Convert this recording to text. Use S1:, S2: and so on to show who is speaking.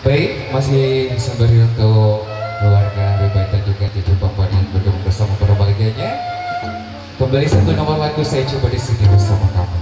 S1: Baik, masih sembari untuk keluarga Bebek dan juga itu Papuan yang bergabung bersama para berbahagianya. Kembali satu nomor lagu saya coba di sini bersama kamu.